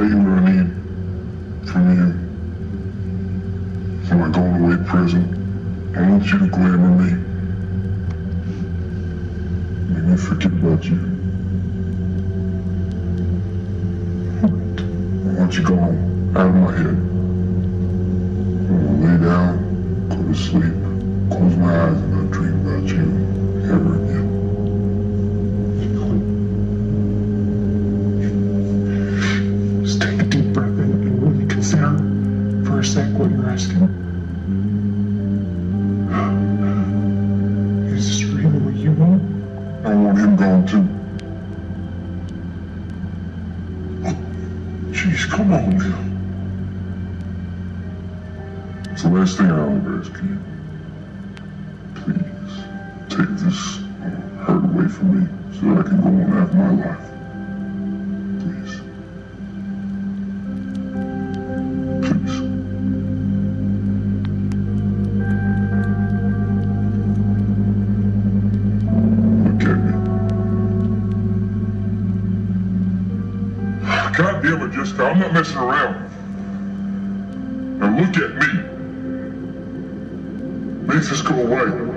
favor I need from you for my going away present. I want you to glamour me. Make me forget about you. I want you gone out of my head. Gone too. Jeez, come on now. It's the last thing I'll ever ask you. Please, take this hurt away from me so that I can go on and have my life. God damn it, Jessica, I'm not messing around. Now look at me. Make this go away.